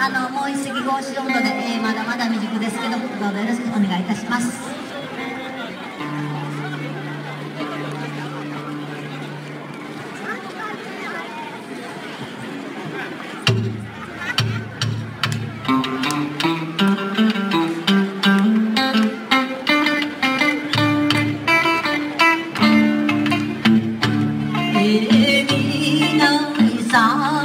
あのもう一席ご使用ので、えー、まだまだ未熟ですけどどうぞよろしくお願いいたします。「ええ見ないさ」